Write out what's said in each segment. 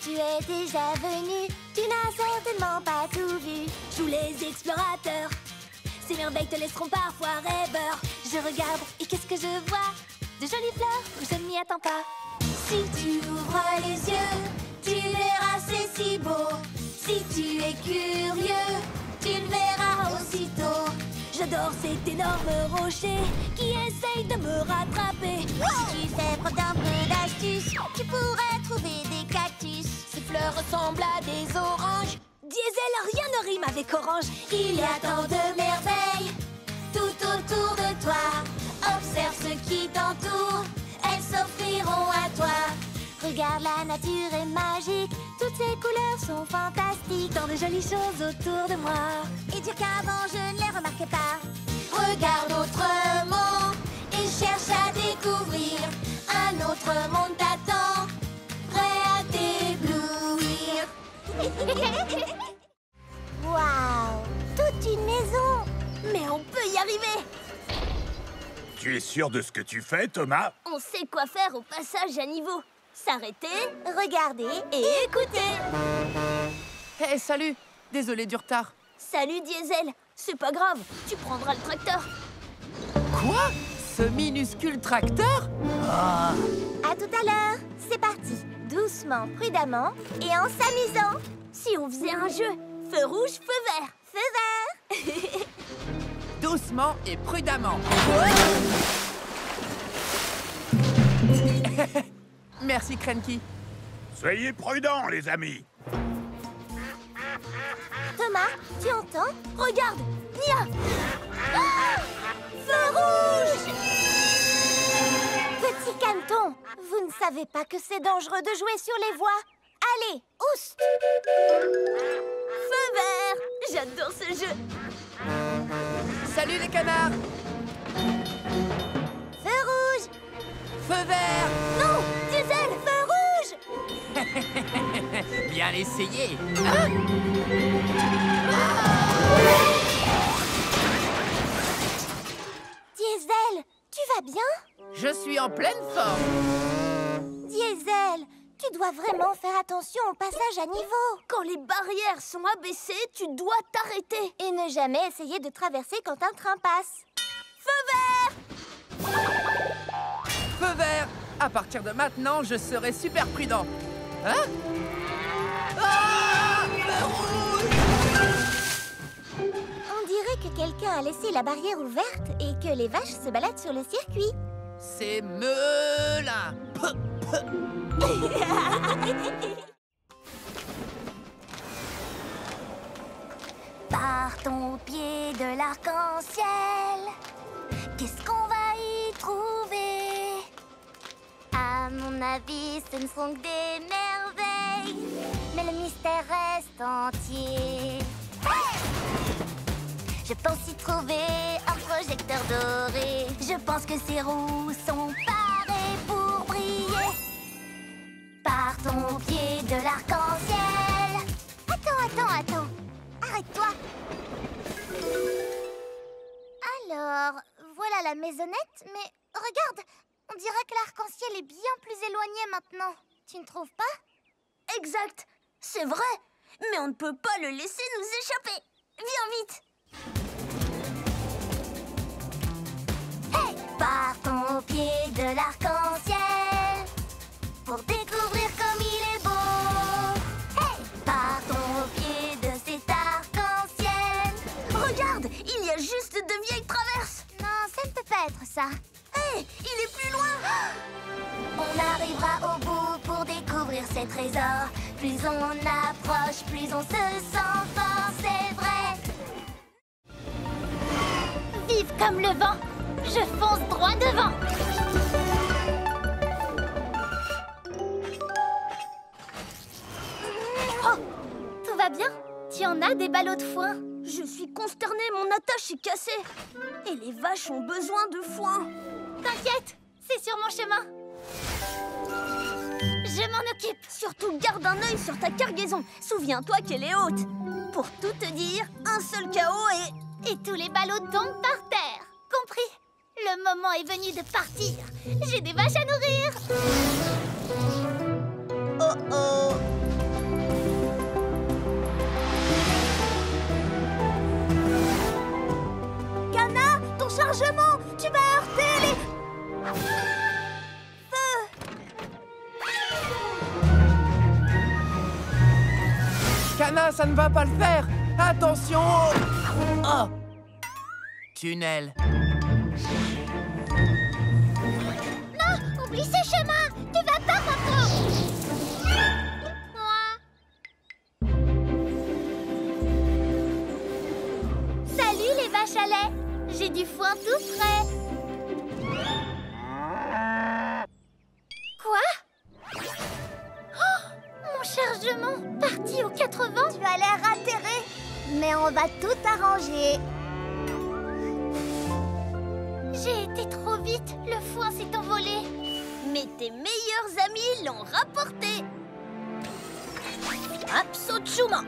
tu es déjà venu, tu n'as certainement pas tout vu. Joue les explorateurs, ces merveilles te laisseront parfois rêveur. Je regarde et qu'est-ce que je vois? De jolies fleurs, je ne m'y attends pas. Si tu ouvres les yeux, tu verras c'est si beau. Si tu es curieux, tu le verras aussitôt. J'adore cet énorme rocher qui essaye de me rattraper. Si tu fais preuve d'un peu d'astuce, tu pourrais trouver. Ressemblent à des oranges. Diesel, rien ne rime avec orange. Il y a tant de merveilles tout autour de toi. Observe ce qui t'entoure, elles s'offriront à toi. Regarde, la nature est magique. Toutes ces couleurs sont fantastiques. Tant de jolies choses autour de moi. Et dire qu'avant je ne les remarquais pas. Regarde autrement et cherche à découvrir. Un autre monde t'attend, Waouh Toute une maison. Mais on peut y arriver. Tu es sûr de ce que tu fais, Thomas? On sait quoi faire au passage à niveau. S'arrêter, Regardez et écouter. Hé, salut. Désolé du retard. Salut Diesel, c'est pas grave, tu prendras le tracteur. Quoi? Ce minuscule tracteur? À tout à l'heure. C'est parti. Doucement, prudemment et en s'amusant Si on faisait un jeu, feu rouge, feu vert. Feu vert. Doucement et prudemment. Merci, Cranky. Soyez prudents, les amis. Thomas, tu entends? Regarde, Nia. Ah! Feu rouge! Petit caneton Vous ne savez pas que c'est dangereux de jouer sur les voies Allez, oust Feu vert. J'adore ce jeu. Salut les canards. Feu rouge. Feu vert. Non Diesel, feu rouge. Bien essayé. Diesel, tu vas bien? Je suis en pleine forme. Diesel, tu dois vraiment faire attention au passage à niveau. Quand les barrières sont abaissées, tu dois t'arrêter. Et ne jamais essayer de traverser quand un train passe. Feu vert! Feu vert! À partir de maintenant, je serai super prudent. Hein? Ah! Feu rouge On dirait que quelqu'un a laissé la barrière ouverte et que les vaches se baladent sur le circuit. C'est Melin. Partons au pied de l'arc-en-ciel. Qu'est-ce qu'on va y trouver? À mon avis, ce ne sont que des merveilles. Mais le mystère reste entier. Je pense y trouver un projecteur doré. Je pense que ces roues sont parées pour briller. Partons au pied de l'arc-en-ciel. Attends, attends, attends. Arrête-toi. Alors, voilà la maisonnette, mais regarde, on dirait que l'arc-en-ciel est bien plus éloigné maintenant. Tu ne trouves pas? Exact, c'est vrai. Mais on ne peut pas le laisser nous échapper. Viens vite. Hey Partons au pied de l'arc-en-ciel pour découvrir comme il est beau. Hey Partons au pied de cet arc-en-ciel. Regarde, il y a juste de vieilles traverses. Non, ça ne peut pas être ça. Hé, il est plus loin. On arrivera au bout pour découvrir ces trésors. Plus on approche, plus on se sent fort, c'est vrai. Vive comme le vent. Je fonce droit devant. Oh, Tout va bien? Tu en as des ballots de foin? Je suis consternée, mon attache est cassée. Et les vaches ont besoin de foin. T'inquiète, c'est sur mon chemin. Je m'en occupe. Surtout garde un œil sur ta cargaison. Souviens-toi qu'elle est haute. Pour tout te dire, un seul chaos et... Et tous les ballots tombent par terre. Compris. Le moment est venu de partir. J'ai des vaches à nourrir. Oh oh. Kana, ton chargement. Tu vas heurter les... Feu Kana, ça ne va pas le faire. Attention Oh. Tunnel. Non, oublie ce chemin. Tu vas pas, Marco Salut les vaches à lait. J'ai du foin tout frais on va tout arranger. J'ai été trop vite. Le foin s'est envolé. Mais tes meilleurs amis l'ont rapporté. Absolument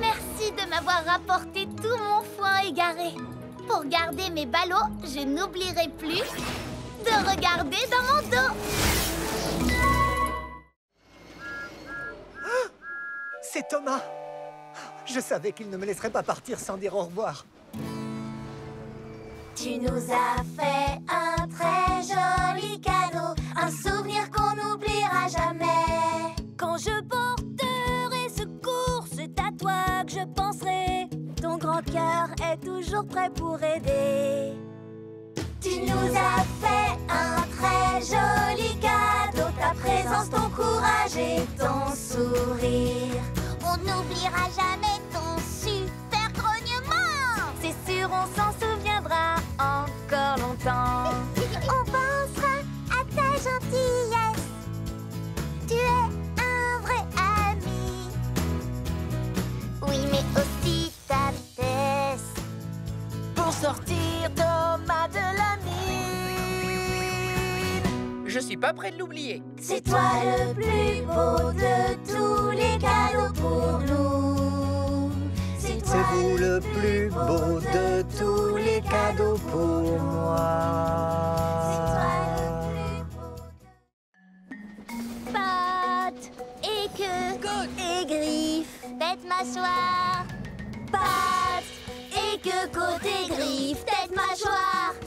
Merci de m'avoir rapporté tout mon foin égaré. Pour garder mes ballots, je n'oublierai plus de regarder dans mon dos. C'est Thomas Je savais qu'il ne me laisserait pas partir sans dire au revoir. Tu nous as fait un très joli cadeau, un souvenir qu'on n'oubliera jamais. Quand je porterai secours, c'est à toi que je penserai. Ton grand cœur est toujours prêt pour aider. Tu nous as fait un très joli cadeau, ta présence, ton courage et ton sourire. On n'oubliera jamais ton super grognement. C'est sûr, on s'en souviendra encore longtemps. On pensera à ta gentillesse. Tu es un vrai ami. Oui, mais aussi ta vitesse. Pour sortir Thomas de la mine. Je suis pas prêt de l'oublier. C'est toi le plus beau de tous les cadeaux pour nous. C'est C'est vous le plus beau de tous les cadeaux pour moi. Pattes et queue et griffes, tête mâchoire. pattes et que côté griffes, tête mâchoire.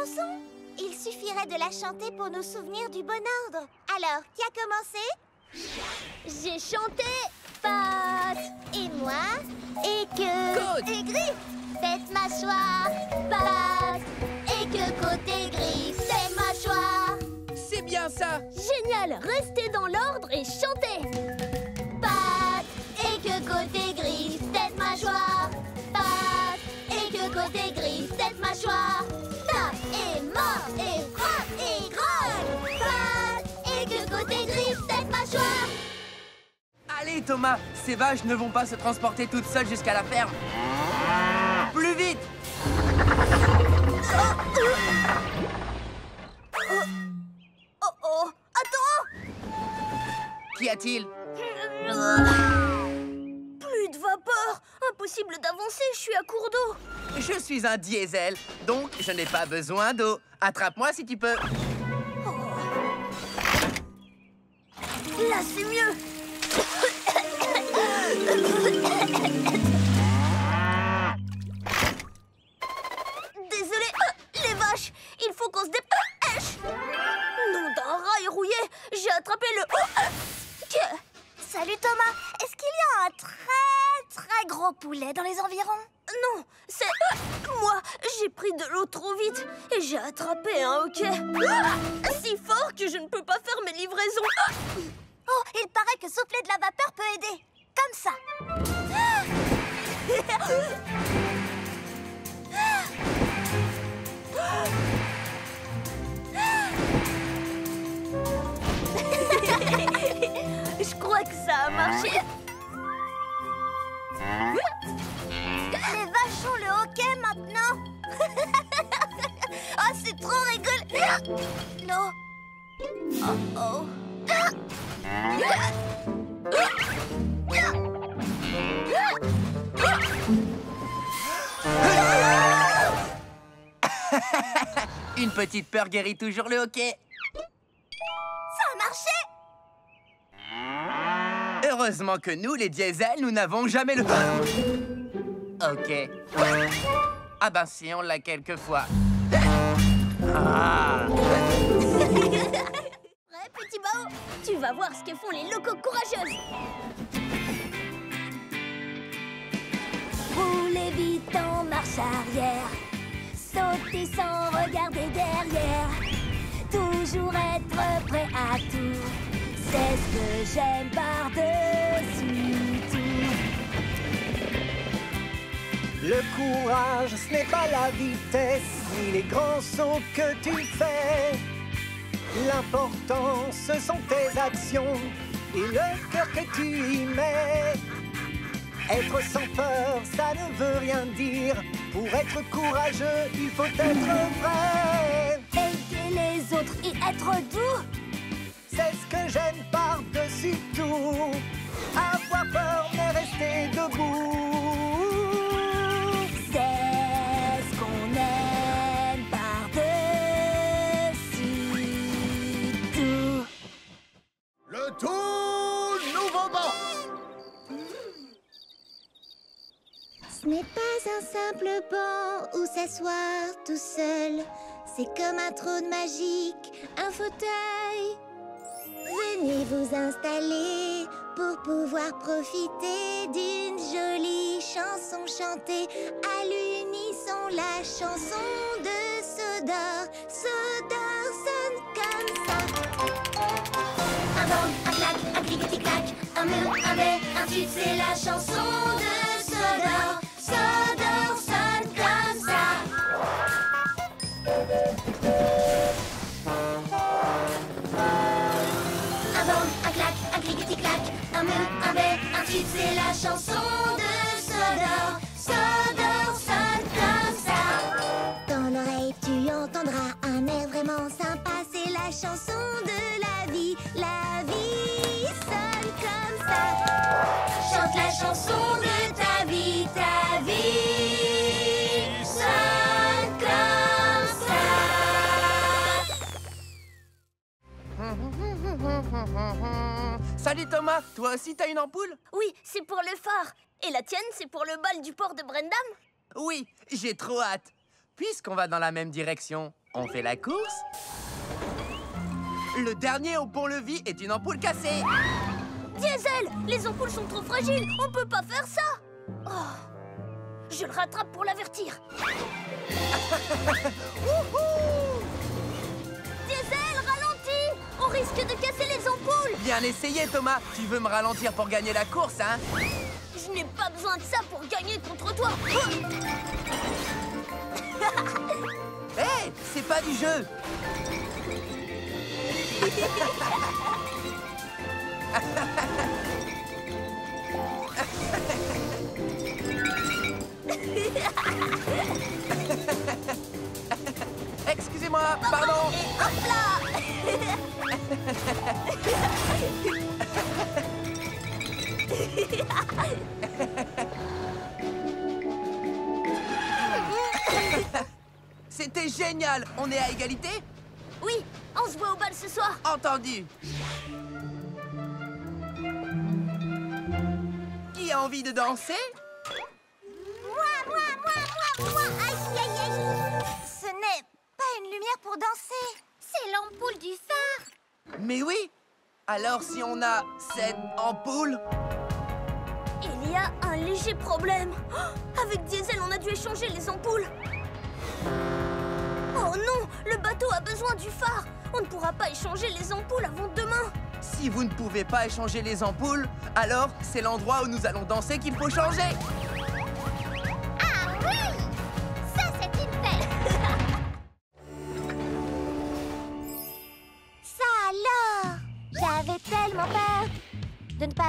Chanson? Il suffirait de la chanter pour nous souvenir du bon ordre. Alors, qui a commencé? J'ai chanté pattes et moi et que Good. et griffes, tête mâchoire, pattes et que côté griffes, tête mâchoire. C'est bien ça Génial, restez dans l'ordre et chantez. Allez Thomas, ces vaches ne vont pas se transporter toutes seules jusqu'à la ferme. Plus vite. Oh oh, attends. Qu'y a-t-il? Plus de vapeur. Impossible d'avancer, je suis à court d'eau. Je suis un diesel, donc je n'ai pas besoin d'eau. Attrape-moi si tu peux. Là, c'est mieux Désolé, les vaches, il faut qu'on se dépêche. Nom d'un rail rouillé, j'ai attrapé le... Que- Salut Thomas, est-ce qu'il y a un très très gros poulet dans les environs? Non, c'est... Moi, j'ai pris de l'eau trop vite et j'ai attrapé un hoquet. Si fort que je ne peux pas faire mes livraisons. Oh, il paraît que souffler de la vapeur peut aider. Comme ça. Je crois que ça a marché Les vaches ont le hockey maintenant. oh, c'est trop rigolo. Non. Oh Une petite peur guérit toujours le hockey. Ça a marché Heureusement que nous, les diesels, nous n'avons jamais le... Ok. Ah ben si, on l'a quelquefois. Ah. Tu vas voir ce que font les locaux courageuses. Rouler vite en marche arrière Sauter sans regarder derrière. Toujours être prêt à tout C'est ce que j'aime par-dessus tout. Le courage, ce n'est pas la vitesse, ni les grands sauts que tu fais. L'important, ce sont tes actions et le cœur que tu y mets. Être sans peur, ça ne veut rien dire. Pour être courageux, il faut être vrai. Aider les autres et être doux C'est ce que j'aime par-dessus tout. Avoir peur, mais rester debout. Ce n'est pas un simple banc où s'asseoir tout seul. C'est comme un trône magique, un fauteuil. Venez vous installer pour pouvoir profiter d'une jolie chanson chantée à l'unisson. La chanson de Sodor. Sodor sonne comme ça. Un bang, un clac, un clic-tic-tac, un mur, un bé, un tube, c'est la chanson de un mur, un bé, c'est la chanson de Sodor. Sodor comme ça. Dans l'oreille, tu entendras un air vraiment sympa. C'est la chanson de Salut Thomas, toi aussi t'as une ampoule? Oui, c'est pour le phare. Et la tienne, c'est pour le bal du port de Brendam? Oui, j'ai trop hâte. Puisqu'on va dans la même direction, on fait la course. Le dernier au pont-levis est une ampoule cassée. Diesel Les ampoules sont trop fragiles. On peut pas faire ça. Oh. Je le rattrape pour l'avertir On risque de casser les ampoules. Bien essayé Thomas. Tu veux me ralentir pour gagner la course, hein Je n'ai pas besoin de ça pour gagner contre toi. Hé, c'est pas du jeu Excusez-moi, pardon. Et hop là. C'était génial. On est à égalité? Oui, on se voit au bal ce soir. Entendu. Qui a envie de danser? Moi, moi, moi, moi, moi. Aïe, aïe, aïe. Ce n'est pas une lumière pour danser. C'est l'ampoule du phare. Mais oui. Alors si on a cette ampoule? Il y a un léger problème. Oh, Avec Diesel, on a dû échanger les ampoules. Oh non Le bateau a besoin du phare. On ne pourra pas échanger les ampoules avant demain. Si vous ne pouvez pas échanger les ampoules, alors c'est l'endroit où nous allons danser qu'il faut changer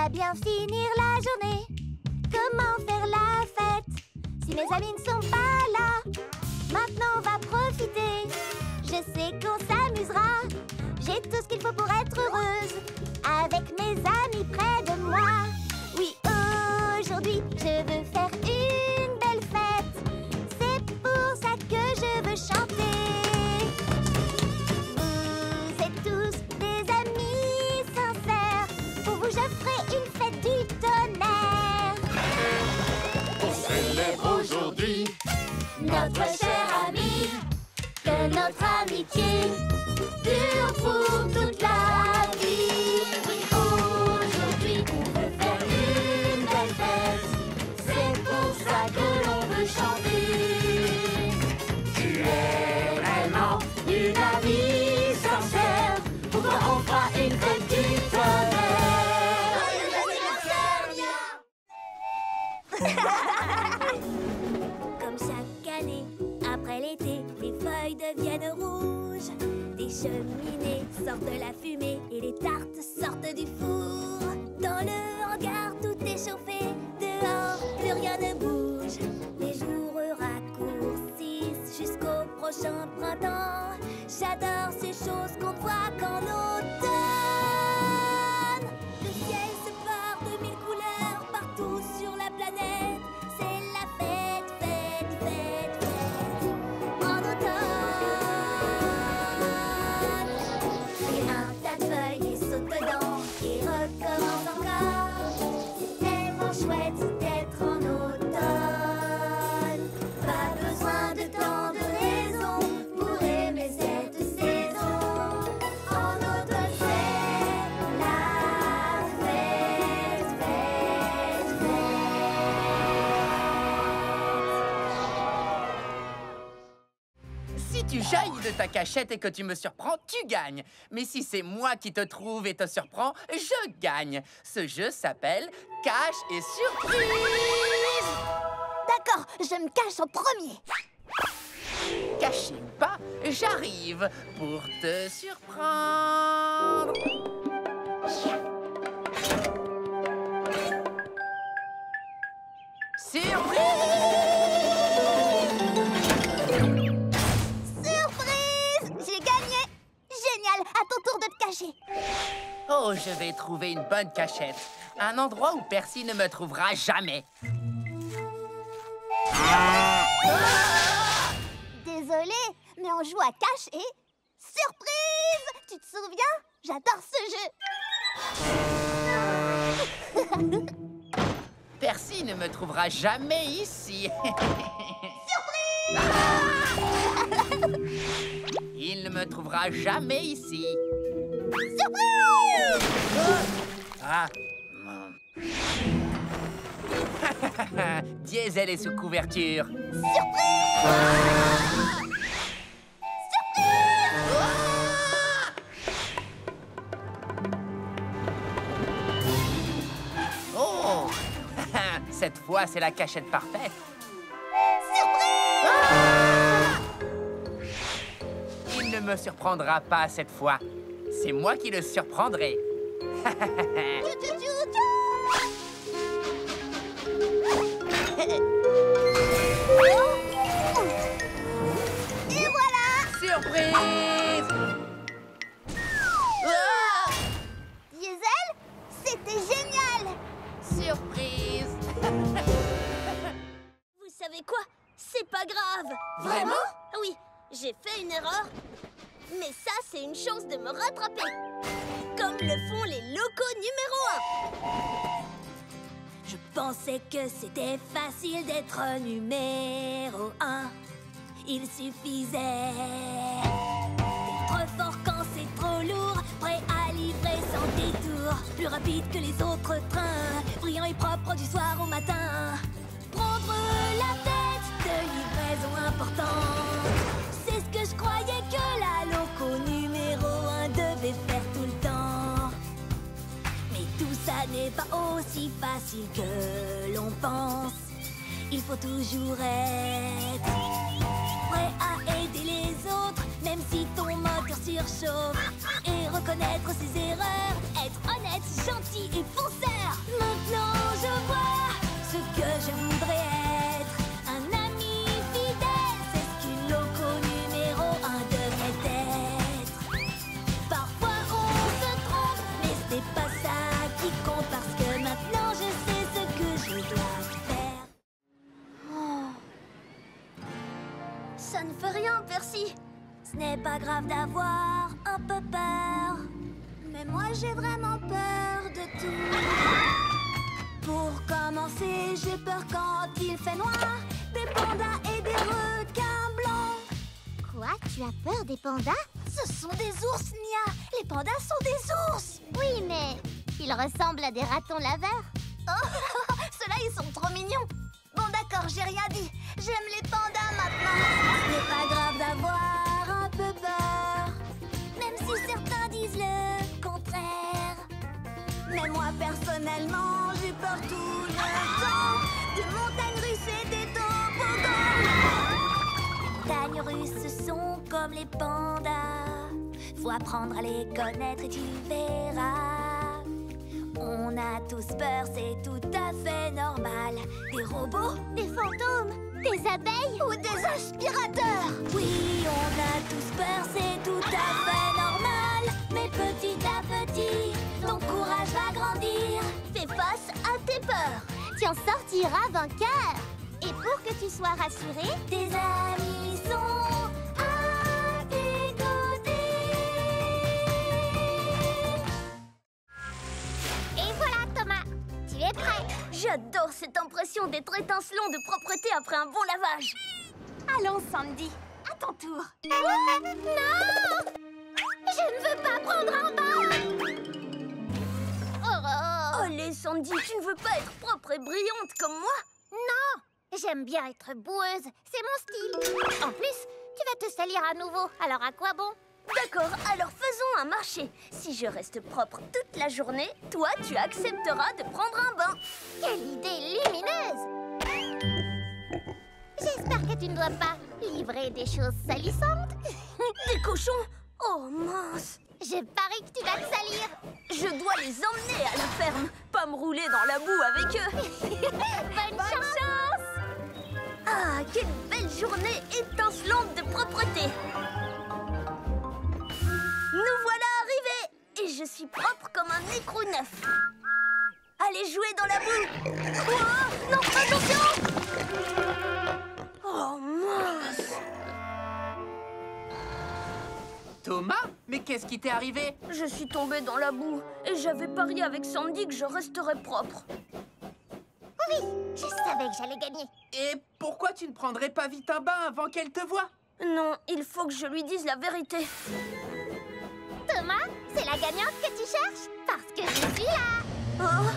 bien finir la journée. Comment faire la fête si mes amis ne sont pas là? Maintenant, on va profiter. Notre amitié la fumée et les tartes sortent du four. Dans le hangar, tout est chauffé. Dehors, plus rien ne bouge. Les jours raccourcissent jusqu'au prochain printemps. De ta cachette et que tu me surprends, tu gagnes. Mais si c'est moi qui te trouve et te surprends, je gagne. Ce jeu s'appelle Cache et Surprise. D'accord, je me cache en premier. Caché ou pas, j'arrive pour te surprendre. Surprise Oh, je vais trouver une bonne cachette. Un endroit où Percy ne me trouvera jamais. Désolée, mais on joue à cache et... Surprise Tu te souviens? J'adore ce jeu Percy ne me trouvera jamais ici. Il ne me trouvera jamais ici. Surprise Ah. Diesel est sous couverture. Oh Cette fois, c'est la cachette parfaite. Il ne me surprendra pas cette fois. C'est moi qui le surprendrai. Et voilà. Surprise! Ah Diesel, c'était génial. Surprise! Vous savez quoi? C'est pas grave. Vraiment? Oui, j'ai fait une erreur, mais ça, c'est une chance de me rattraper. Comme le font les locaux numéro 1 Je pensais que c'était facile d'être numéro un. Il suffisait d'être fort quand c'est trop lourd, prêt à livrer sans détour, plus rapide que les autres trains, brillant et propre du soir au matin. Prendre la tête de livraison importante, c'est ce que je croyais que la n'est pas aussi facile que l'on pense. Il faut toujours être prêt à aider les autres, même si ton moteur surchauffe. Et reconnaître ses erreurs, être honnête, gentil et fonceur. N'est pas grave d'avoir un peu peur. Mais moi, j'ai vraiment peur de tout Pour commencer, j'ai peur quand il fait noir. Des pandas et des requins blancs. Quoi Tu as peur des pandas? Ce sont des ours, Nia Les pandas sont des ours Oui, mais ils ressemblent à des ratons laveurs. Oh, ceux-là, ils sont trop mignons Bon, d'accord, j'ai rien dit. J'aime les pandas maintenant. Ce n'est pas grave d'avoir peu peur, même si certains disent le contraire. Mais moi, personnellement, j'ai peur tout le temps des montagnes russes et des toboggans. Les montagnes russes sont comme les pandas. Faut apprendre à les connaître et tu verras. On a tous peur, c'est tout à fait normal. Des robots Des fantômes Des abeilles ou des aspirateurs Oui, on a tous peur, c'est tout à fait normal. Mais petit à petit, ton courage va grandir. Fais face à tes peurs. Tu en sortiras vainqueur. Et pour que tu sois rassuré, Tes amis sont J'adore cette impression d'être étincelant de propreté après un bon lavage. Allons, Sandy, à ton tour. non Je ne veux pas prendre un bain Oh, Allez, Sandy, tu ne veux pas être propre et brillante comme moi Non J'aime bien être boueuse, c'est mon style. En plus, tu vas te salir à nouveau, alors à quoi bon D'accord, alors faisons un marché. Si je reste propre toute la journée, toi, tu accepteras de prendre un bain. Quelle idée lumineuse J'espère que tu ne dois pas livrer des choses salissantes. Des cochons Oh mince Je parie que tu vas te salir. Je dois les emmener à la ferme, pas me rouler dans la boue avec eux. Bonne chance Ah, quelle belle journée étincelante de propreté Nous voilà arrivés. Et je suis propre comme un écrou neuf. Allez jouer dans la boue. Oh, Non, attention! Oh mince! Thomas Mais qu'est-ce qui t'est arrivé? Je suis tombée dans la boue et j'avais parié avec Sandy que je resterais propre. Oui, je savais que j'allais gagner. Et pourquoi tu ne prendrais pas vite un bain avant qu'elle te voie? Non, il faut que je lui dise la vérité. Thomas, c'est la gagnante que tu cherches Parce que je suis là. Oh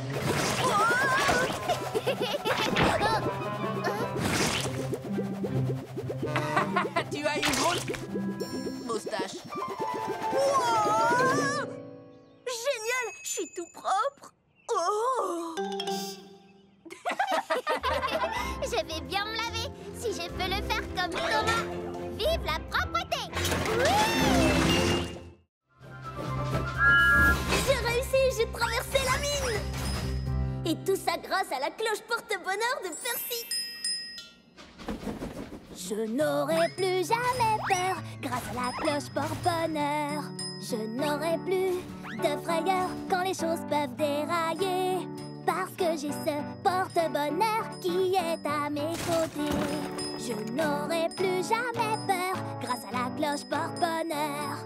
Tu as une grosse moustache. Wow. Génial Je suis tout propre. Oh. Je vais bien me laver si je peux le faire comme Thomas. Vive la propreté. J'ai J'ai traversé la mine Et tout ça grâce à la cloche porte-bonheur de Percy Je n'aurai plus jamais peur grâce à la cloche porte-bonheur. Je n'aurai plus de frayeur quand les choses peuvent dérailler. Parce que j'ai ce porte-bonheur qui est à mes côtés. Je n'aurai plus jamais peur grâce à la cloche porte-bonheur.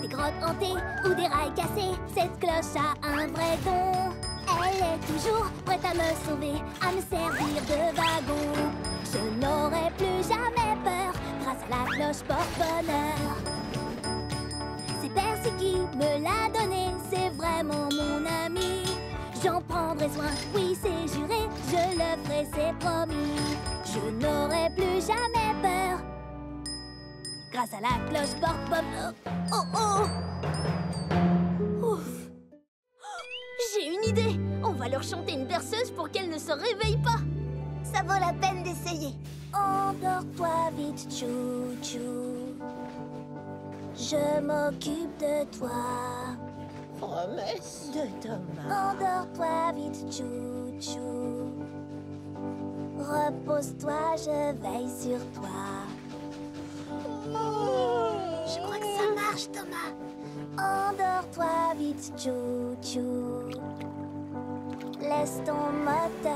Des grottes hantées ou des rails cassés, cette cloche a un vrai don. Elle est toujours prête à me sauver, à me servir de wagon. Je n'aurai plus jamais peur grâce à la cloche porte-bonheur. C'est Percy qui me l'a donné, c'est vraiment mon ami. J'en prendrai soin, oui c'est juré, je le ferai, c'est promis. Je n'aurai plus jamais peur grâce à la cloche porte-bonheur. Oh oh Ouf. J'ai une idée. On va leur chanter une berceuse pour qu'elles ne se réveillent pas. Ça vaut la peine d'essayer. Endors-toi vite, chou-chou. Je m'occupe de toi. Promesse. De Thomas. Endors-toi vite, chou-chou. Repose-toi, je veille sur toi Je crois que ça marche, Thomas. Endors-toi vite, chou-chou Laisse ton moteur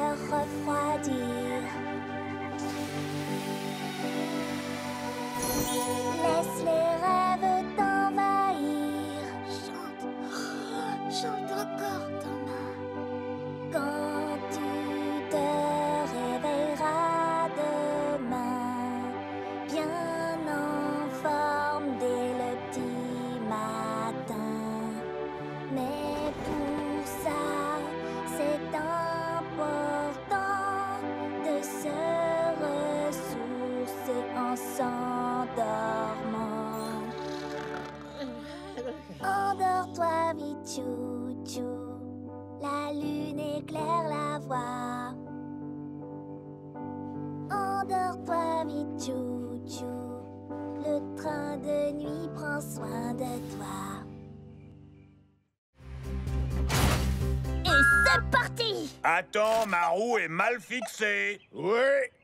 Attends, ma roue est mal fixée. Oui,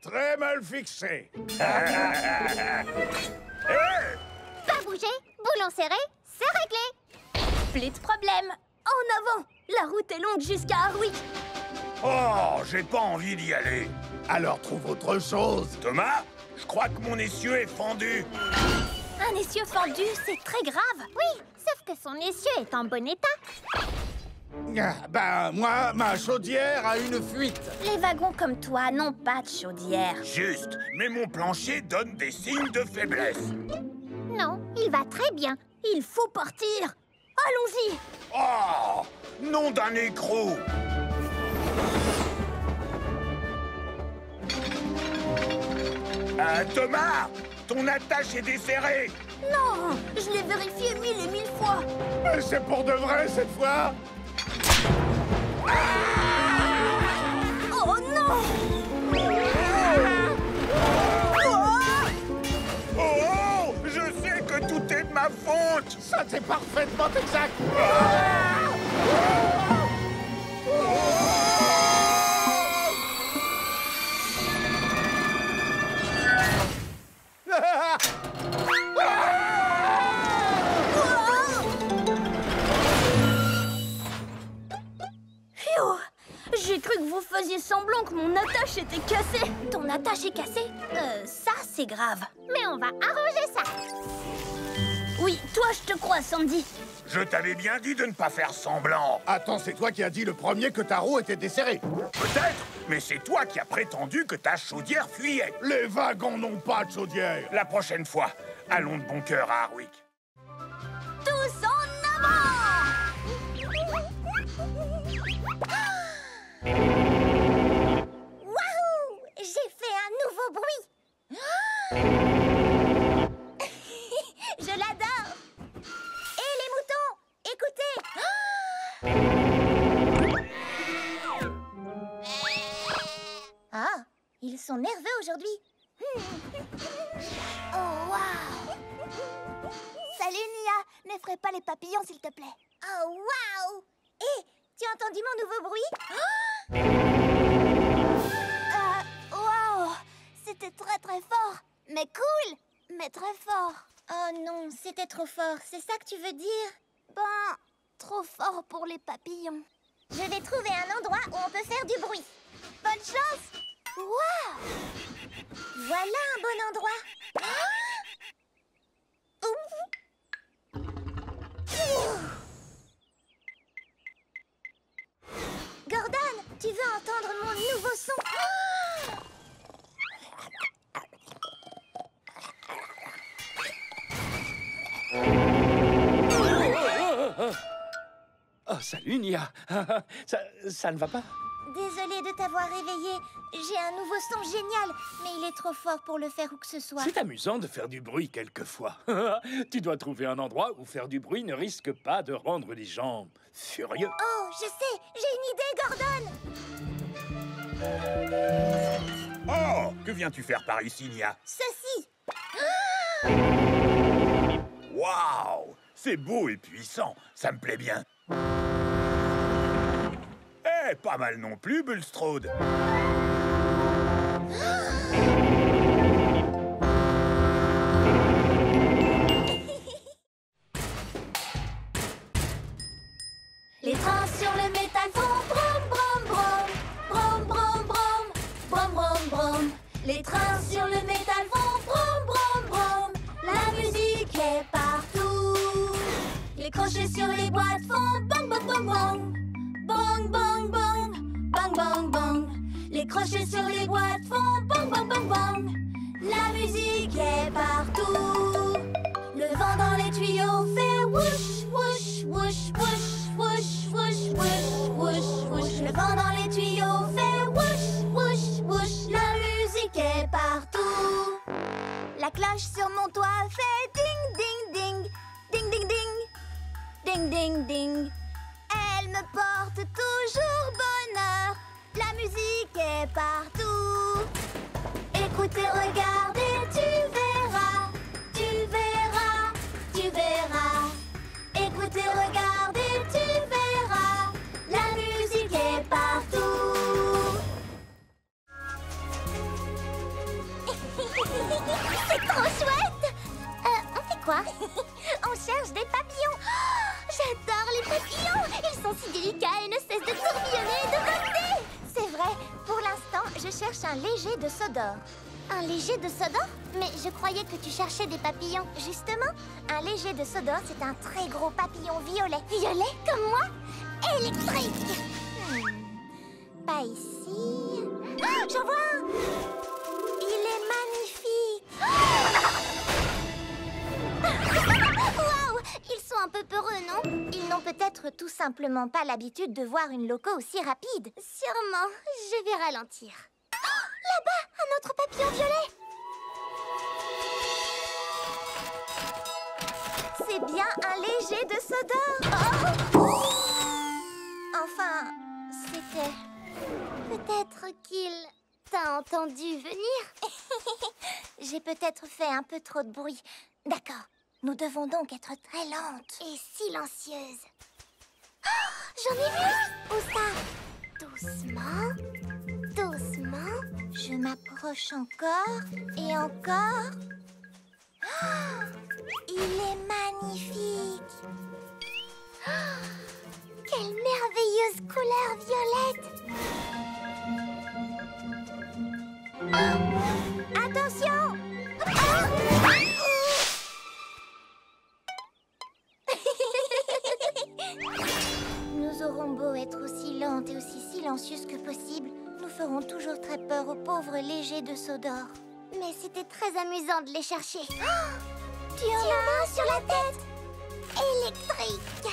très mal fixé. Hé Pas bouger, boulon serré, c'est réglé Plus de problème. En avant La route est longue jusqu'à Harwick. Oh, j'ai pas envie d'y aller. Alors trouve autre chose. Thomas, je crois que mon essieu est fendu. Un essieu fendu, c'est très grave. Oui, sauf que son essieu est en bon état. Ah, Ben, moi, ma chaudière a une fuite. Les wagons comme toi n'ont pas de chaudière. Juste, mais mon plancher donne des signes de faiblesse. Non, il va très bien. Il faut partir. Allons-y. Oh Nom d'un écrou Ah, Thomas Ton attache est desserrée Non, je l'ai vérifié mille et mille fois. Mais c'est pour de vrai cette fois Oh non! Oh, oh Je sais que tout est de ma faute. Ça, c'est parfaitement exact. Phew semblant que mon attache était cassée. Ton attache est cassée Euh, ça, c'est grave. Mais on va arranger ça. Oui, toi, je te crois, Sandy. Je t'avais bien dit de ne pas faire semblant Attends, c'est toi qui as dit le premier que ta roue était desserrée. Peut-être, mais c'est toi qui as prétendu que ta chaudière fuyait Les wagons n'ont pas de chaudière. La prochaine fois, allons de bon cœur à Harwick. Tous en bruit. Je l'adore. Et les moutons, écoutez. Ah, ils sont nerveux aujourd'hui. Oh, waouh Salut, Nia N'effraie pas les papillons, s'il te plaît. Oh, waouh Hé, tu as entendu mon nouveau bruit? C'était très très fort Mais cool Mais très fort Oh non, c'était trop fort. C'est ça que tu veux dire? Ben, trop fort pour les papillons. Je vais trouver un endroit où on peut faire du bruit. Bonne chance Waouh Voilà un bon endroit. Gordon, tu veux entendre mon nouveau son? Oh, salut Nia ça, ça ne va pas Désolée de t'avoir réveillé. J'ai un nouveau son génial, mais il est trop fort pour le faire où que ce soit. C'est amusant de faire du bruit quelquefois. tu dois trouver un endroit où faire du bruit ne risque pas de rendre les gens furieux. Oh, je sais, j'ai une idée, Gordon Oh Que viens-tu faire par ici, Nia? Ceci Waouh C'est beau et puissant, ça me plaît bien. Eh, pas mal non plus, Bulstrode. Les trains sur le métal font brom brom brom. Brom brom brom. Brom brom brom. Les trains sur le métal font brom brom brom. La musique est partout. Les crochets sur les boîtes font bang bang bang bang Bang bang bang Bang bang bang. Les crochets sur les boîtes font bang bang bang bang. La musique est partout. Le vent dans les tuyaux de Sodor, c'est un très gros papillon violet. Violet, comme moi? Électrique Hmm, Pas ici... Ah, J'en vois un Il est magnifique Waouh Ils sont un peu peureux, non? Ils n'ont peut-être tout simplement pas l'habitude de voir une loco aussi rapide. Sûrement. Je vais ralentir. Oh, Là-bas, un autre papillon violet C'est bien un léger de Sodor Oh Enfin, c'était... Peut-être qu'il t'a entendu venir J'ai peut-être fait un peu trop de bruit. D'accord. Nous devons donc être très lentes et silencieuses. Oh, J'en ai vu Où ça? Doucement, doucement. Je m'approche encore et encore. Oh, il est magnifique. Oh, quelle merveilleuse couleur violette Oh, Attention Nous aurons beau être aussi lentes et aussi silencieuses que possible, nous ferons toujours très peur aux pauvres légers de Sodor. Mais c'était très amusant de les chercher. Tu en as un sur la tête Électrique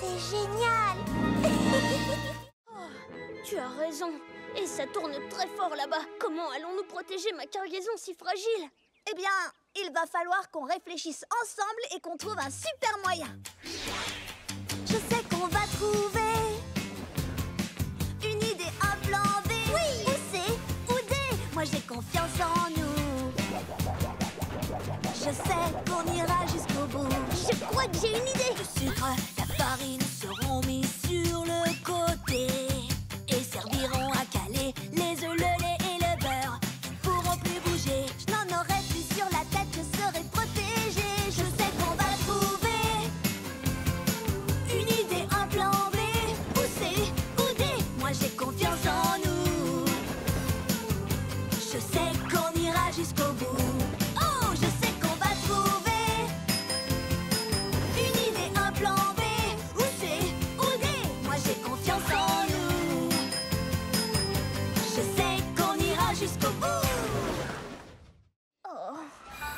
C'est génial Tu as raison. Et ça tourne très fort là-bas. Comment allons-nous protéger ma cargaison si fragile? Eh bien, il va falloir qu'on réfléchisse ensemble et qu'on trouve un super moyen. Je sais qu'on va trouver une idée, plan. Oui c'est Où D Moi j'ai confiance en. Je sais qu'on ira jusqu'au bout. Je crois que j'ai une idée. Le sucre, la farine seront mis sur le côté et serviront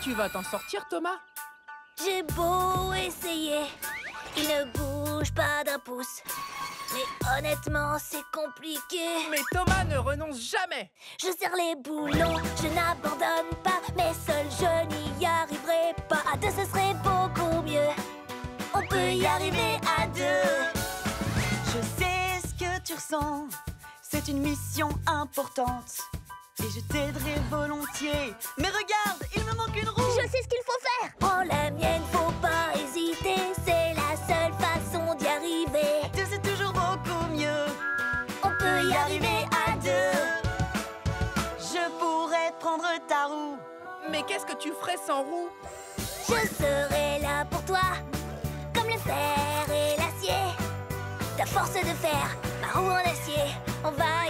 Tu vas t'en sortir, Thomas? J'ai beau essayer. Il ne bouge pas d'un pouce. Mais honnêtement, c'est compliqué. Mais Thomas ne renonce jamais Je serre les boulons, je n'abandonne pas. Mais seul, je n'y arriverai pas. À deux, ce serait beaucoup mieux. On peut y arriver à deux. Je sais ce que tu ressens, c'est une mission importante. Et je t'aiderai volontiers. Mais regarde, il me manque une roue. Je sais ce qu'il faut faire. Prends la mienne, faut pas hésiter. C'est la seule façon d'y arriver. Deux, c'est toujours beaucoup mieux. On peut y arriver à deux. Je pourrais prendre ta roue. Mais qu'est-ce que tu ferais sans roue? Je serai là pour toi, comme le fer et l'acier. Ta force de fer, ma roue en acier, on va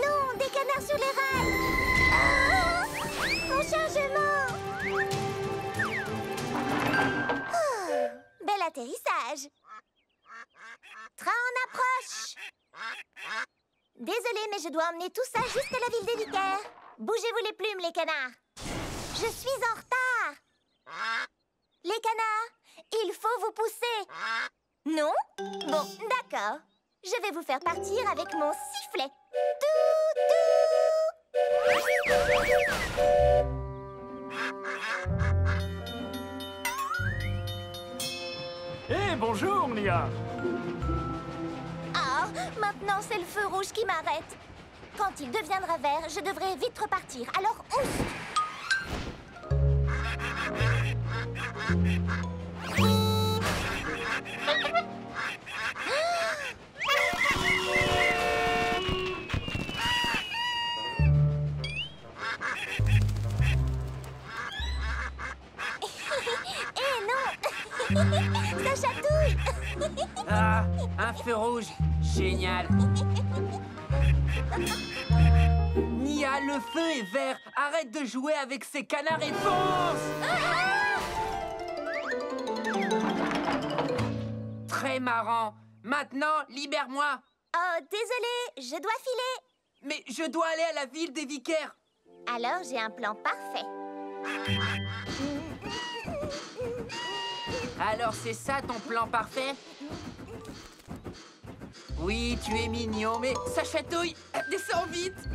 non, des canards sur les rails Oh, Mon chargement Oh, Bel atterrissage Train en approche Désolée, mais je dois emmener tout ça jusqu'à la ville des vicaires. Bougez-vous les plumes, les canards. Je suis en retard. Les canards, Il faut vous pousser. Non? Bon, d'accord. Je vais vous faire partir avec mon sifflet. Bonjour, Nia Ah, maintenant c'est le feu rouge qui m'arrête. Quand il deviendra vert, je devrais vite repartir. Alors, ouf Génial. Nia, le feu est vert. Arrête de jouer avec ces canards et fonce Très marrant. Maintenant, libère-moi. Oh, désolé, je dois filer. Mais je dois aller à la ville des vicaires. Alors j'ai un plan parfait. Alors c'est ça ton plan parfait? Oui, tu es mignon, mais ça chatouille. Descends vite.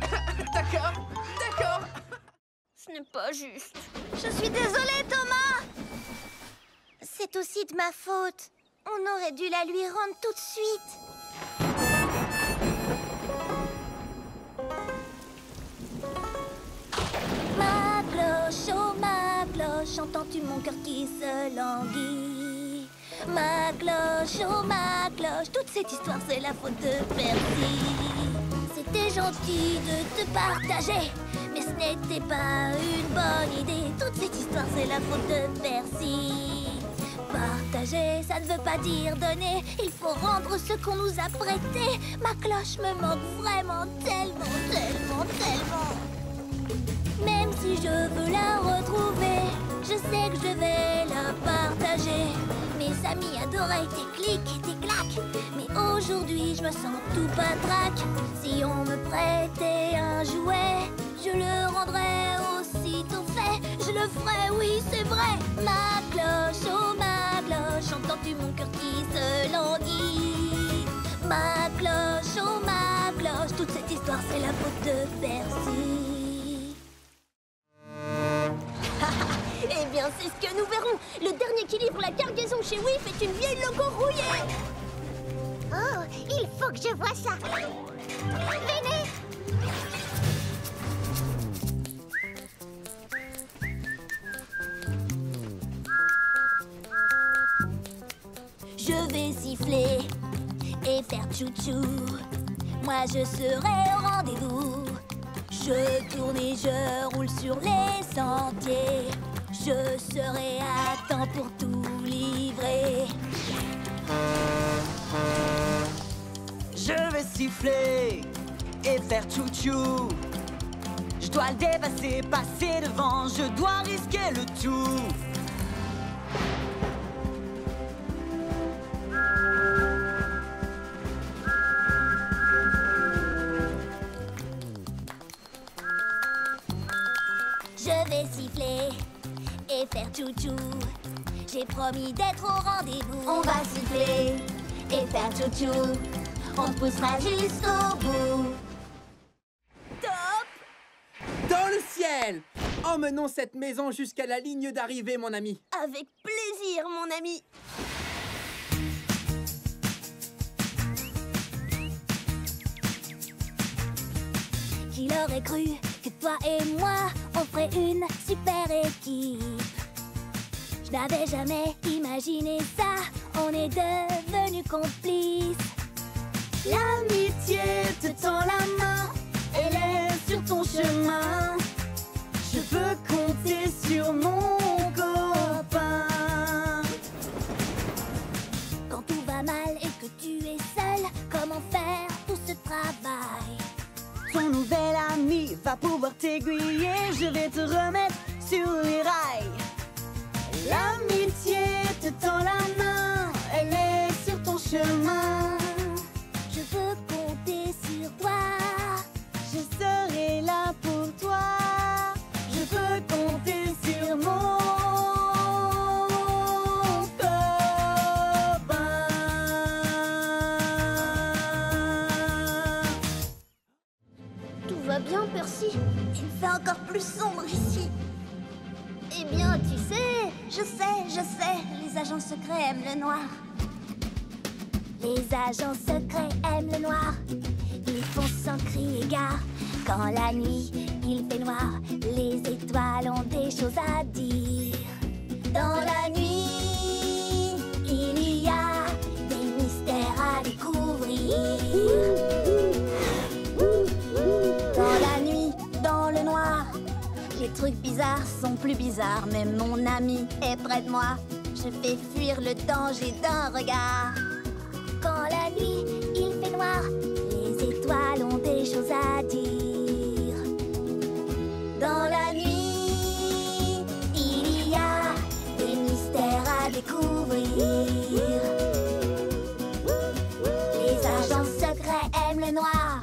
d'accord, d'accord. Ce n'est pas juste. Je suis désolée, Thomas C'est aussi de ma faute. On aurait dû la lui rendre tout de suite. Ma cloche, oh ma cloche, entends-tu mon cœur qui se languit? Ma cloche, oh ma cloche, toute cette histoire c'est la faute de Percy. C'était gentil de te partager, mais ce n'était pas une bonne idée. Toute cette histoire c'est la faute de Percy. Partager, ça ne veut pas dire donner. Il faut rendre ce qu'on nous a prêté. Ma cloche me manque vraiment tellement, tellement, tellement. Même si je veux la retrouver, je sais que je vais la partager. Mes amis adoraient tes clics tes claques. Mais aujourd'hui, je me sens tout patraque. Si on me prêtait un jouet, je le rendrais aussitôt fait. Je le ferais, oui, c'est vrai. Ma cloche, oh ma cloche, entends-tu mon cœur qui se languit? Ma cloche, oh ma cloche, toute cette histoire, c'est la faute de c'est ce que nous verrons. Le dernier qui livre la cargaison chez Wif est une vieille loco rouillée. Oh, il faut que je vois ça. Venez Je vais siffler et faire tchou-tchou. Moi, je serai au rendez-vous. Je tourne et je roule sur les sentiers. Je serai à temps pour tout livrer. Je vais siffler et faire tchou-tchou. Je dois le dépasser, passer devant, je dois risquer le tout. Siffler et faire tchou-tchou. J'ai promis d'être au rendez-vous. On va siffler et faire tchou-tchou. On poussera jusqu'au bout. Top Dans le ciel Emmenons cette maison jusqu'à la ligne d'arrivée, mon ami. Avec plaisir, mon ami. Qui l'aurait cru que toi et moi, on ferait une super équipe Je n'avais jamais imaginé ça, on est devenus complices. L'amitié te tend la main, elle est sur ton chemin. Je peux compter sur mon copain. Quand tout va mal et que tu es seul, comment faire tout ce travail? Ton nouvel ami va pouvoir t'aiguiller, je vais te remettre sur les rails. L'amitié te tend la main, elle est sur ton chemin. Je veux compter sur toi. Je serai là pour toi. Je peux compter sur mon sombre ici. Eh bien, tu sais, Je sais, je sais, les agents secrets aiment le noir. Les agents secrets aiment le noir. Ils font sans crier gare. Quand la nuit il fait noir, les étoiles ont des choses à dire. Bizarres sont plus bizarres, mais mon ami est près de moi. Je fais fuir le danger d'un regard. quand la nuit il fait noir, les étoiles ont des choses à dire. Dans la nuit, Il y a des mystères à découvrir. Les agents secrets aiment le noir.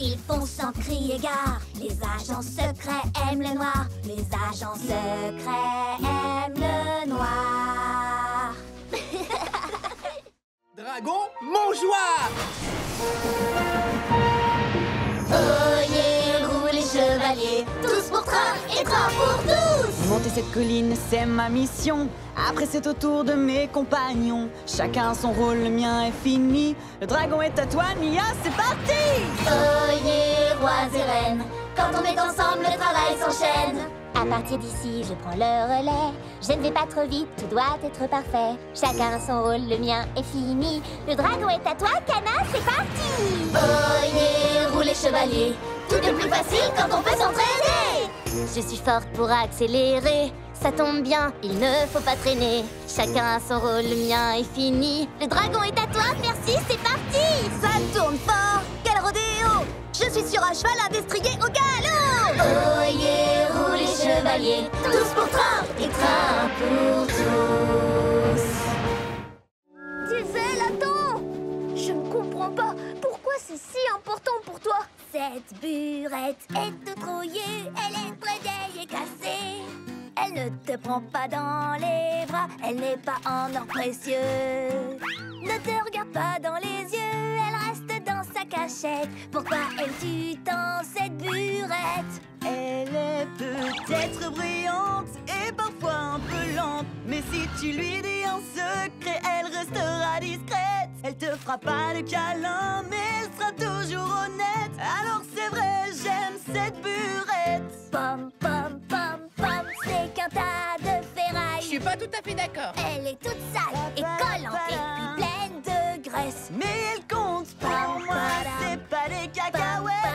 Ils font sans crier gare. Les agents secrets aiment le noir. Les agents secrets aiment le noir. Dragon, mangeoire Oyez, roulez, chevaliers, tous pour train et train pour tous. Monter cette colline, c'est ma mission. Après, c'est au tour de mes compagnons. Chacun son rôle, le mien est fini. Le dragon est à toi, Nia, c'est parti! Oyez, rois et reines, quand on est ensemble, le travail s'enchaîne. À partir d'ici, je prends le relais. Je ne vais pas trop vite, tout doit être parfait. Chacun son rôle, le mien est fini. Le dragon est à toi, Cana, c'est parti! Oyez, roulez, chevaliers, tout est plus facile quand on peut s'entraîner. Je suis forte pour accélérer. Ça tombe bien, il ne faut pas traîner. Chacun a son rôle, le mien est fini. Le dragon est à toi, merci, c'est parti! ça tourne fort. Quel rodéo Je suis sur un cheval à destrier au galop. Oyez, roulez, chevaliers, tous pour train et train pour tous. Diesel, attends Je ne comprends pas. Pourquoi c'est si important pour toi? Cette burette est toute rouillée, elle est très et cassée. Elle ne te prend pas dans les bras, elle n'est pas en or précieux. Ne te regarde pas dans les yeux, cachette. Pourquoi aimes-tu tant cette burette? Elle est peut-être brillante et parfois un peu lente. Mais si tu lui dis un secret, elle restera discrète. Elle te fera pas de câlin, mais elle sera toujours honnête. Alors c'est vrai, j'aime cette burette. Pom, pom, pom, pom, c'est qu'un tas de Je ferraille. suis pas tout à fait d'accord. Elle est toute sale et collante et puis pleine Mais elle compte pour moi, c'est pas des cacahuètes.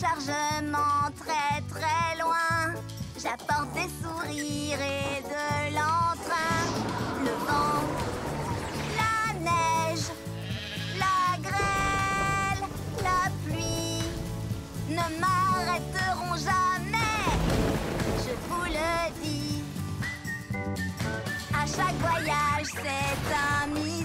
Chargement très très loin. J'apporte des sourires et de l'entrain. Le vent, la neige, la grêle, la pluie ne m'arrêteront jamais. Je vous le dis. À chaque voyage, c'est un mystère.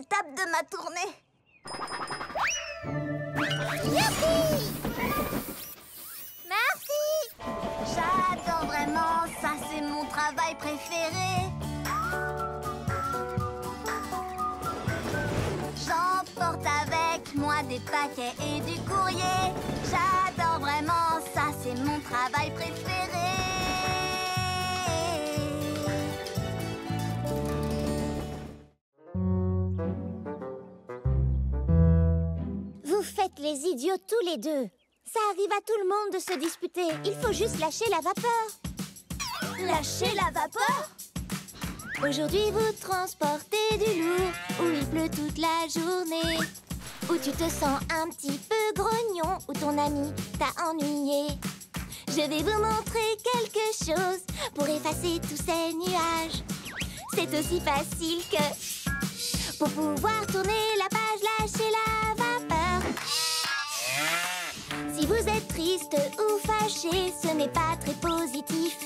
Étape de ma tournée. Ça arrive à tout le monde de se disputer. Il faut juste lâcher la vapeur. Lâcher la vapeur? Aujourd'hui, vous transportez du lourd, où il pleut toute la journée, où tu te sens un petit peu grognon, où ton ami t'a ennuyé. Je vais vous montrer quelque chose pour effacer tous ces nuages. C'est aussi facile que pour pouvoir tourner la page, lâcher la vapeur. Si vous êtes triste ou fâché, ce n'est pas très positif.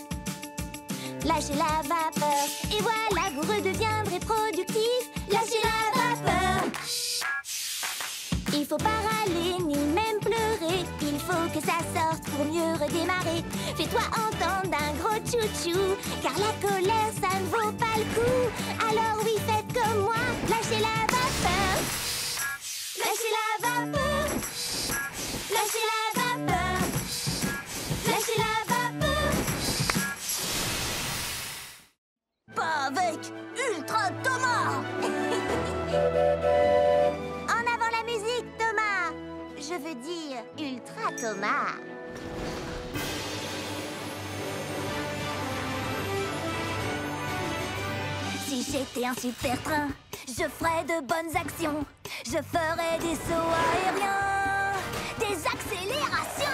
Lâchez la vapeur et voilà, vous redeviendrez productif. Lâchez la vapeur. Il faut pas râler ni même pleurer. Il faut que ça sorte pour mieux redémarrer. Fais-toi entendre d'un gros chouchou, car la colère ça ne vaut pas le coup. Alors oui, faites comme moi. Lâchez la vapeur. Lâchez la vapeur. Avec Ultra Thomas En avant la musique, Thomas Je veux dire Ultra Thomas Si j'étais un super train, je ferais de bonnes actions. Je ferais des sauts aériens, des accélérations.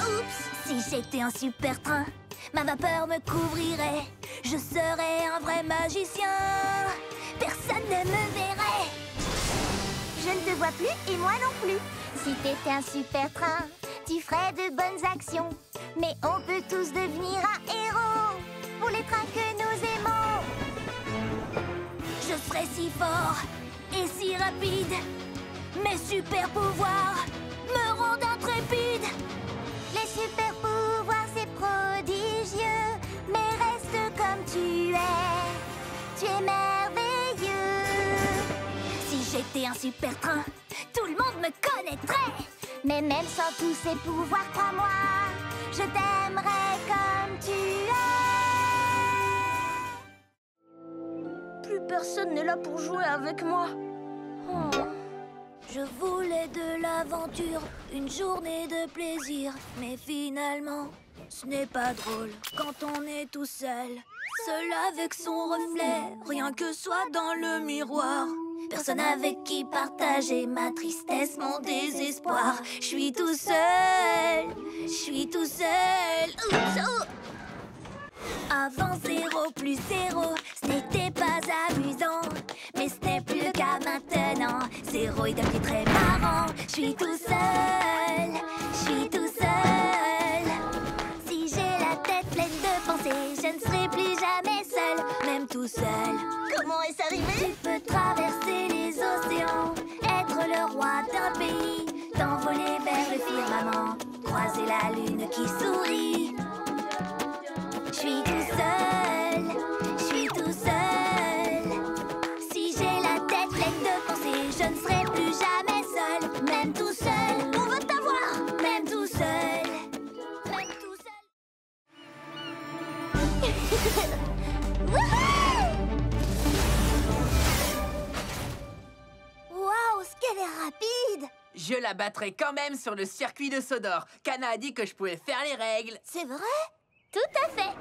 Oups, si j'étais un super train, ma vapeur me couvrirait. Je serais un vrai magicien. Personne ne me verrait. Je ne te vois plus et moi non plus Si t'étais un super train, tu ferais de bonnes actions Mais on peut tous devenir un héros Pour les trains que nous aimons Je serais si fort et si rapide. Mes super pouvoirs me rendent intrépide. Les super pouvoirs c'est prodigieux Mais reste comme tu es Tu es merveilleux Si j'étais un super train, tout le monde me connaîtrait. Mais même sans tous ces pouvoirs, crois-moi Je t'aimerais comme tu es Plus personne n'est là pour jouer avec moi. Oh. Je voulais de l'aventure, une journée de plaisir, mais finalement, ce n'est pas drôle quand on est tout seul, seul avec son reflet, rien que soi dans le miroir. Personne avec qui partager ma tristesse, mon désespoir. Je suis tout seul, je suis tout seul. Avant zéro plus zéro, ce n'était pas amusant. Mais ce n'est plus le maintenant. Zéro est devenu très marrant. Je suis tout seul, je suis tout seul. Je ne serai plus jamais seul, même tout seul. Comment est-ce arrivé? Tu peux traverser les océans, être le roi d'un pays, t'envoler vers le firmament, croiser la lune qui sourit. Je suis tout seul, Qu'elle est rapide Je la battrai quand même sur le circuit de Sodor. Kana a dit que je pouvais faire les règles. C'est vrai? Tout à fait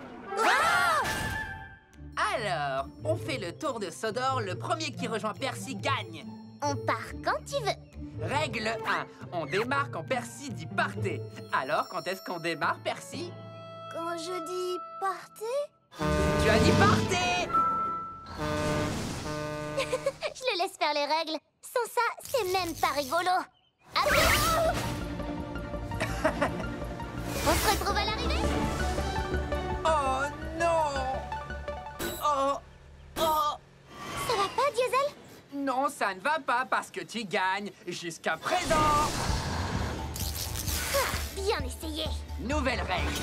Alors, on fait le tour de Sodor. Le premier qui rejoint Percy gagne. On part quand tu veux Règle 1. On démarre quand Percy dit partez. Alors, quand est-ce qu'on démarre, Percy? Quand je dis partez? Tu as dit partez Je le laisse faire les règles Sans ça, c'est même pas rigolo On se retrouve à l'arrivée Oh non Oh Oh Ça va pas, Diesel Non, ça ne va pas parce que tu gagnes jusqu'à présent. Ah, Bien essayé Nouvelle règle.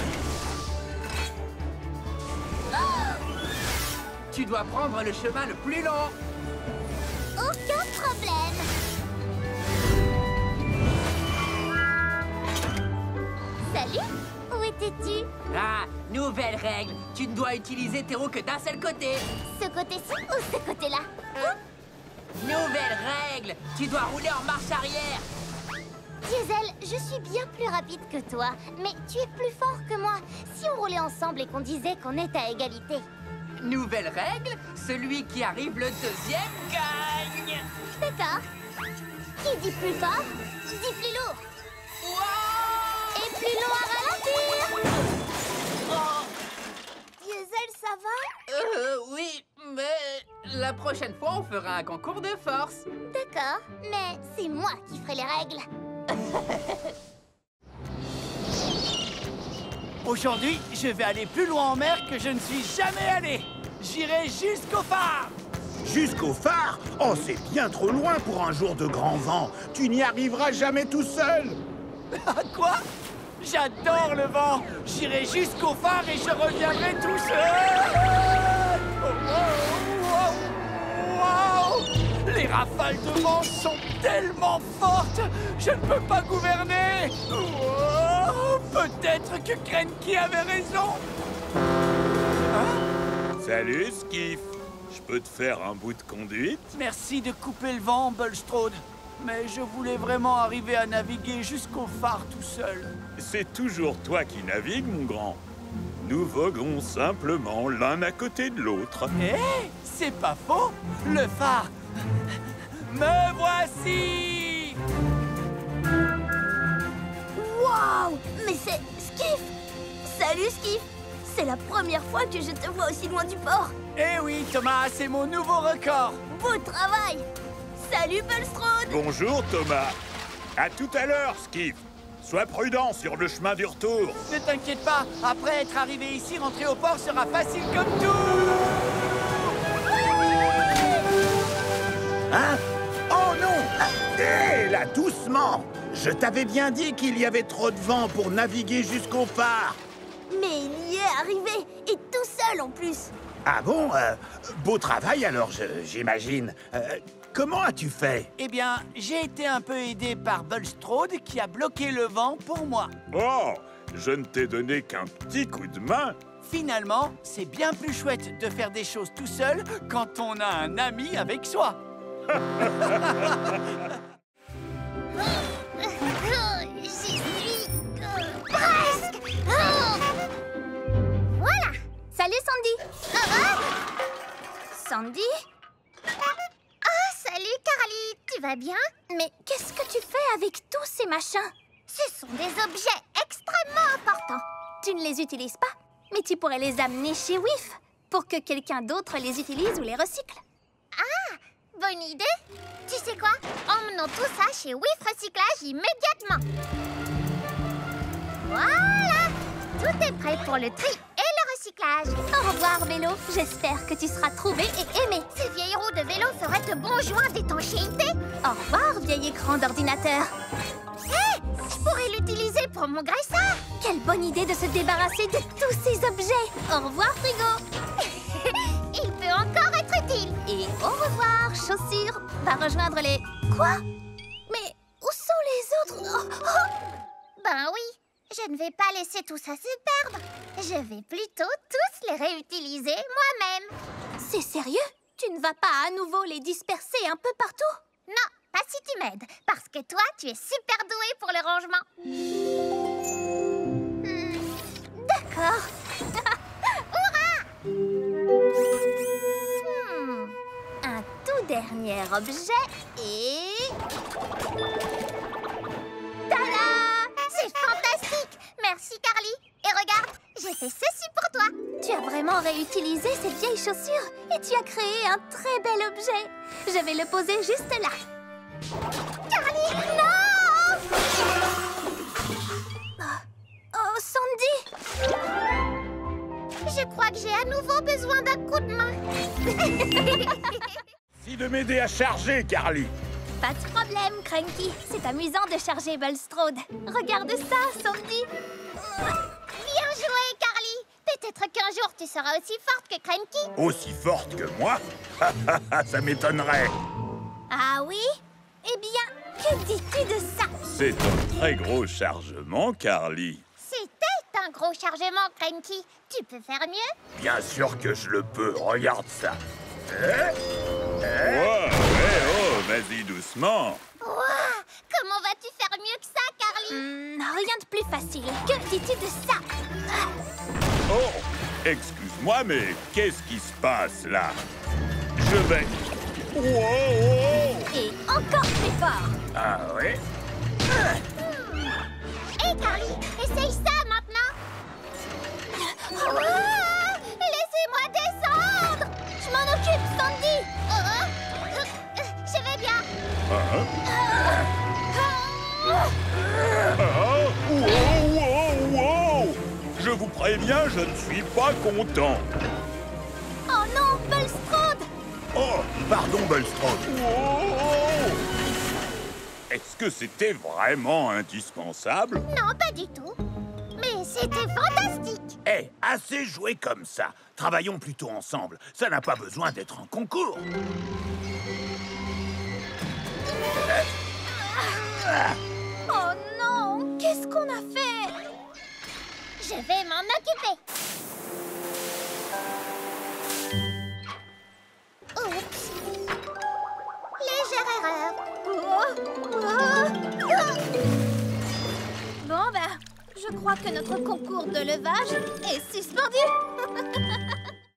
Tu dois prendre le chemin le plus long. Salut Où étais-tu? Ah, nouvelle règle. Tu ne dois utiliser tes roues que d'un seul côté. Ce côté-ci ou ce côté-là? Hein Nouvelle règle Tu dois rouler en marche arrière Diesel, je suis bien plus rapide que toi, mais tu es plus fort que moi. Si on roulait ensemble et qu'on disait qu'on est à égalité. Nouvelle règle Celui qui arrive le deuxième gagne D'accord. Qui dit plus fort, dit plus lourd. Et plus long à ralentir Diesel, ça va? Euh, oui, mais la prochaine fois, on fera un concours de force. D'accord, mais c'est moi qui ferai les règles. Aujourd'hui, je vais aller plus loin en mer que je ne suis jamais allé. J'irai jusqu'au phare. Jusqu'au phare? Oh, c'est bien trop loin pour un jour de grand vent. Tu n'y arriveras jamais tout seul. Ah, Quoi? J'adore le vent. J'irai jusqu'au phare et je reviendrai tout seul. Oh, wow, wow, wow. Les rafales de vent sont tellement fortes, je ne peux pas gouverner. Oh, Peut-être que Krenki avait raison. Salut, Skiff. Je peux te faire un bout de conduite? Merci de couper le vent, Bulstrode. Mais je voulais vraiment arriver à naviguer jusqu'au phare tout seul. C'est toujours toi qui navigues, mon grand. Nous voguons simplement l'un à côté de l'autre. Eh, c'est pas faux Le phare. Me voici. Waouh Mais c'est Skiff. Salut Skiff. C'est la première fois que je te vois aussi loin du port. Eh oui, Thomas, c'est mon nouveau record. Beau travail Salut Bulstrode Bonjour, Thomas. À tout à l'heure, Skiff. Sois prudent sur le chemin du retour. Ne t'inquiète pas, après être arrivé ici, rentrer au port sera facile comme tout Hein? Oh non Hé, là, doucement Je t'avais bien dit qu'il y avait trop de vent pour naviguer jusqu'au phare. Mais il y est arrivé Et tout seul en plus Ah bon euh, Beau travail alors, j'imagine. Euh, comment as-tu fait? Eh bien, j'ai été un peu aidé par Bulstrode qui a bloqué le vent pour moi. Oh, je ne t'ai donné qu'un petit coup de main. Finalement, c'est bien plus chouette de faire des choses tout seul quand on a un ami avec soi. J'y suis presque Voilà Salut Sandy Ah, ah Sandy? Salut Carly. Tu vas bien? Mais qu'est-ce que tu fais avec tous ces machins? Ce sont des objets extrêmement importants. Tu ne les utilises pas, mais tu pourrais les amener chez WIF pour que quelqu'un d'autre les utilise ou les recycle. Ah Bonne idée. Tu sais quoi? Emmenons tout ça chez WIF Recyclage immédiatement. Voilà. Tout est prêt pour le tri et Au revoir vélo J'espère que tu seras trouvé et aimé. Ces vieilles roues de vélo feraient de bons joints d'étanchéité. Au revoir vieil écran d'ordinateur. Hé Je pourrais l'utiliser pour mon graisseur Quelle bonne idée de se débarrasser de tous ces objets. Au revoir frigo. Il peut encore être utile. Et au revoir, chaussures. Va rejoindre les... Quoi? Mais où sont les autres? Oh, oh. Ben oui, je ne vais pas laisser tout ça se perdre. Je vais plutôt tous les réutiliser moi-même. C'est sérieux? Tu ne vas pas à nouveau les disperser un peu partout? Non, pas si tu m'aides Parce que toi, tu es super doué pour le rangement. Hmm, D'accord. Hurrah! Hmm, Un tout dernier objet et... Tada C'est fantastique. Merci Carly. Et regarde, j'ai fait ceci pour toi. Tu as vraiment réutilisé ces vieilles chaussures et tu as créé un très bel objet. Je vais le poser juste là. Carly, non! Oh, oh, Sandy! Je crois que j'ai à nouveau besoin d'un coup de main. Si de m'aider à charger, Carly. Pas de problème, Cranky. C'est amusant de charger Bulstrode. Regarde ça, Sandy. Bien joué, Carly. Peut-être qu'un jour tu seras aussi forte que Cranky. Aussi forte que moi? Ça m'étonnerait. Ah oui? Eh bien, que dis-tu de ça? C'est un très gros chargement, Carly. C'était un gros chargement, Cranky. Tu peux faire mieux? Bien sûr que je le peux, regarde ça. Eh Eh Vas-y doucement. Ouah, Comment vas-tu faire mieux que ça, Carly Hmm, rien de plus facile. Que dis-tu de ça? Oh, excuse-moi, mais qu'est-ce qui se passe là? Je vais... Wow, wow. Et encore plus fort. Ah ouais? Hé, Carly, essaye ça maintenant. Ouah, Laissez-moi descendre. Je m'en occupe, Sandy. Oh, Je vous préviens, je ne suis pas content. Oh non, Bulstrode Oh, pardon, Bulstrode. Est-ce que c'était vraiment indispensable Non, pas du tout Mais c'était fantastique Eh, assez joué comme ça. Travaillons plutôt ensemble. Ça n'a pas besoin d'être un concours. Oh non Qu'est-ce qu'on a fait? Je vais m'en occuper. Oups Légère erreur Oh, oh. Bon ben, je crois que notre concours de levage est suspendu